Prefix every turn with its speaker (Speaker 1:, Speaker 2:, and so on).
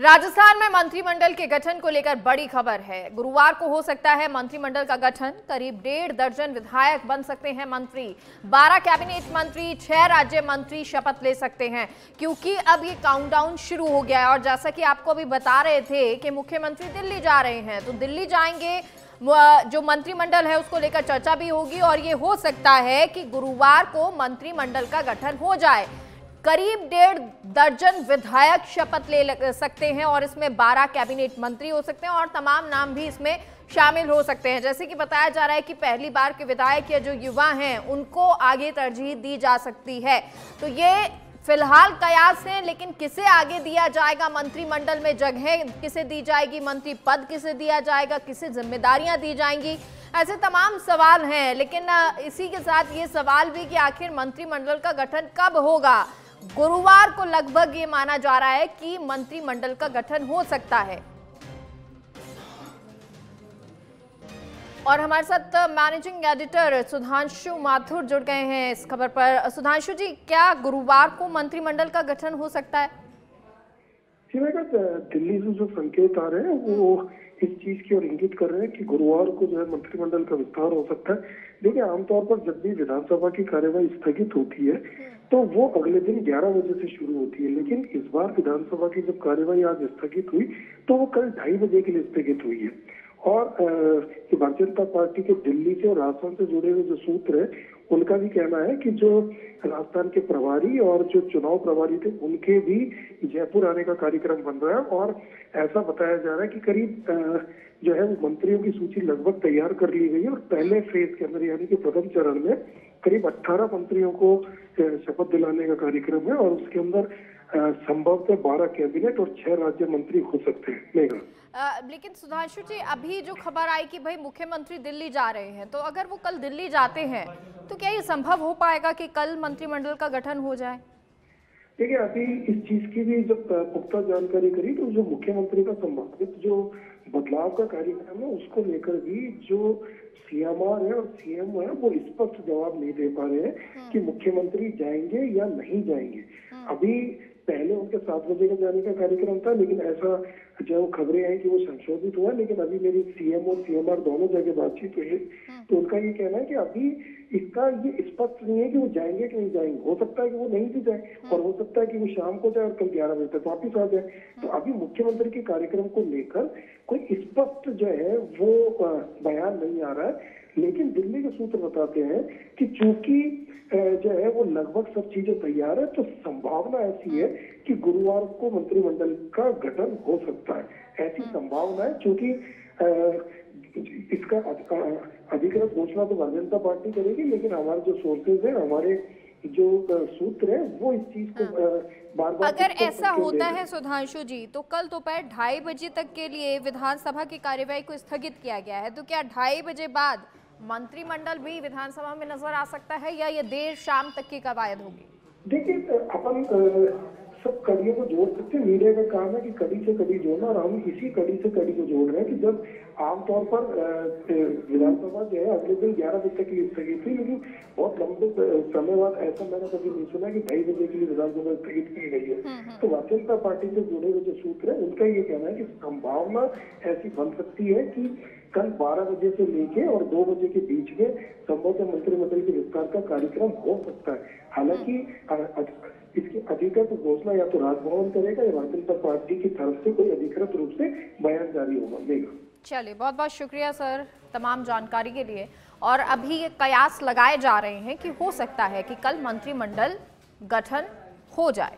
Speaker 1: राजस्थान में मंत्रिमंडल के गठन को लेकर बड़ी खबर है। गुरुवार को हो सकता है मंत्रिमंडल का गठन। करीब डेढ़ दर्जन विधायक बन सकते हैं मंत्री। 12 कैबिनेट मंत्री, छह राज्य मंत्री शपथ ले सकते हैं, क्योंकि अब ये काउंटडाउन शुरू हो गया है। और जैसा कि आपको अभी बता रहे थे कि मुख्यमंत्री दिल्ली जा रहे हैं तो दिल्ली जाएँगे जो मंत्रिमंडल है उसको लेकर चर्चा भी होगी। और ये हो सकता है कि गुरुवार को मंत्रिमंडल का गठन हो जाए। करीब डेढ़ दर्जन विधायक शपथ ले सकते हैं और इसमें 12 कैबिनेट मंत्री हो सकते हैं और तमाम नाम भी इसमें शामिल हो सकते हैं। जैसे कि बताया जा रहा है कि पहली बार के विधायक या जो युवा हैं, उनको आगे तरजीह दी जा सकती है। तो ये फ़िलहाल कयास है, लेकिन किसे आगे दिया जाएगा? मंत्रिमंडल में जगह किसे दी जाएगी? मंत्री पद किसे दिया जाएगा? किसे जिम्मेदारियाँ दी जाएँगी? ऐसे तमाम सवाल हैं, लेकिन इसी के साथ ये सवाल भी कि आखिर मंत्रिमंडल का गठन कब होगा? गुरुवार को लगभग ये माना जा रहा है कि मंत्रिमंडल का गठन हो सकता है। और हमारे साथ मैनेजिंग एडिटर सुधांशु माथुर जुड़ गए हैं इस खबर पर। सुधांशु जी, क्या गुरुवार को मंत्रिमंडल का गठन हो सकता है,
Speaker 2: दिल्ली से जो संकेत आ रहे हैं, वो इस चीज़ की ओर इंगित कर रहे हैं कि गुरुवार को जो है मंत्रिमंडल का विस्तार हो सकता है। देखिए, आमतौर पर जब भी विधानसभा की कार्यवाही स्थगित होती है तो वो अगले दिन 11 बजे से शुरू होती है। लेकिन इस बार विधानसभा की जब कार्यवाही आज स्थगित हुई तो वो कल ढाई बजे के लिए स्थगित हुई है। और भारतीय जनता पार्टी के दिल्ली से और राजस्थान से जुड़े हुए जो सूत्र है, उनका भी कहना है कि जो राजस्थान के प्रभारी और जो चुनाव प्रभारी थे, उनके भी जयपुर आने का कार्यक्रम बन रहा है और ऐसा बताया जा रहा है कि करीब जो है मंत्रियों की सूची लगभग तैयार कर ली गई है और पहले फ़ेज़ के अंदर, यानी कि प्रथम चरण में, करीब 18 मंत्रियों को शपथ दिलाने का कार्यक्रम है और उसके अंदर संभव से बारह कैबिनेट और छह राज्य मंत्री हो सकते हैं मेगा
Speaker 1: लेकिन सुधांशु जी अभी जो खबर आई कि भाई मुख्यमंत्री दिल्ली जा रहे हैं तो अगर वो कल दिल्ली जाते हैं तो क्या ये संभव हो पाएगा कि कल मंत्रिमंडल का गठन हो जाए
Speaker 2: देखिए अभी इस चीज़ की भी जब पुख्ता जानकारी करी तो जो मुख्यमंत्री का संबंधित जो बदलाव का कार्यक्रम है उसको लेकर भी जो सीएमआर है और सीएम है वो स्पष्ट जवाब नहीं दे पा रहे हैं हम्म। कि मुख्यमंत्री जाएँगे या नहीं जाएँगे हम्म। अभी पहले उनके सात बजे का जाने का कार्यक्रम था लेकिन ऐसा जो खबरें आई कि वो संशोधित हुआ लेकिन अभी मेरी सीएम और सीएमआर दोनों जगह बातचीत हुई हम्म। तो उनका ये कहना है कि अभी इसका ये स्पष्ट नहीं है कि वो जाएँगे कि नहीं जाएँगे। हो सकता है कि वो नहीं भी जाए और हो सकता है कि वो शाम को जाए और कल ग्यारह बजे तक वापिस आ जाए। तो अभी मुख्यमंत्री के कार्यक्रम को लेकर कोई स्पष्ट जो है वो बयान नहीं आ रहा है। लेकिन दिल्ली के सूत्र बताते हैं कि चूँकि जो है वो लगभग सब चीज़ें तैयार है तो संभावना ऐसी है कि गुरुवार को मंत्रिमंडल का गठन हो सकता है। ऐसी संभावना है क्योंकि इसका अधिकृत घोषणा तो भारतीय जनता पार्टी करेगी लेकिन हमारे जो सोर्सेज है हमारे जो सूत्र है वो इस चीज़ को हाँ। बार बार
Speaker 1: अगर ऐसा होता है सुधांशु जी तो कल दोपहर ढाई बजे तक के लिए विधानसभा की कार्यवाही को स्थगित किया गया है तो क्या ढाई बजे बाद मंत्रिमंडल भी विधानसभा में नज़र आ सकता है या ये देर शाम तक की कवायद होगी?
Speaker 2: देखिए अपन सब कड़ियों को जोड़ सकते हैं। मीडिया का काम है कि कड़ी से कड़ी जोड़ना और हम इसी कड़ी से कड़ी को जोड़ रहे हैं कि जब आमतौर पर विधानसभा जो है अगले दिन ग्यारह बजे तक स्थगित थी लेकिन बहुत लंबे समय बाद ऐसा मैंने कभी नहीं सुना कि ढाई बजे के लिए विधानसभा स्थगित की गई है। हम्म, हम्म। तो भारतीय जनता पार्टी से जुड़े हुए जो सूत्र है उनका ये कहना है कि संभावना ऐसी बन सकती है कि कल 12 बजे से लेके और 2 बजे के बीच में संभवतः मंत्रिमंडल के विस्तार का कार्यक्रम हो सकता है। हालाँकि इसकी अधिकृत घोषणा या तो राजभवन करेगा या भारतीय जनता पार्टी की तरफ़ से कोई अधिकृत रूप से बयान जारी होगा, देगा।
Speaker 1: चलिए, बहुत बहुत शुक्रिया सर, तमाम जानकारी के लिए। और अभी ये कयास लगाए जा रहे हैं कि हो सकता है कि कल मंत्रिमंडल गठन हो जाए।